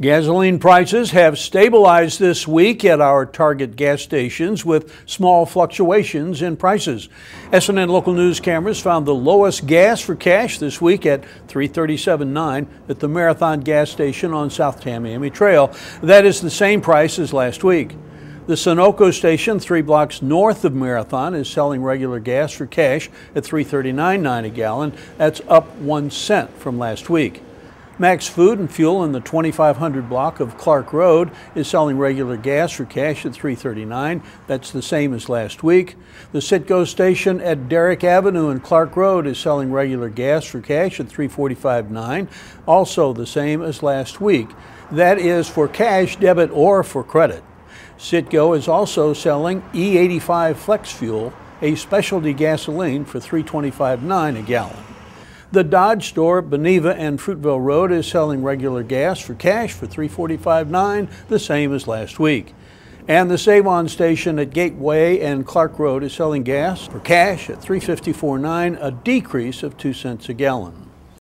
Gasoline prices have stabilized this week at our target gas stations with small fluctuations in prices. SNN local news cameras found the lowest gas for cash this week at 337.9 at the Marathon gas station on South Tamiami Trail. That is the same price as last week. The Sunoco station, three blocks north of Marathon, is selling regular gas for cash at 339.9 a gallon. That's up one cent from last week. Max Food and Fuel in the 2500 block of Clark Road is selling regular gas for cash at 339. That's the same as last week. The Citgo station at Derrick Avenue and Clark Road is selling regular gas for cash at 345.9, also the same as last week. That is for cash, debit, or for credit. Citgo is also selling E85 Flex Fuel, a specialty gasoline for 325.9 a gallon. The Dodge store, Beneva and Fruitville Road, is selling regular gas for cash for $345.9, the same as last week. And the Save-On station at Gateway and Clark Road is selling gas for cash at $354.9, a decrease of 2 cents a gallon.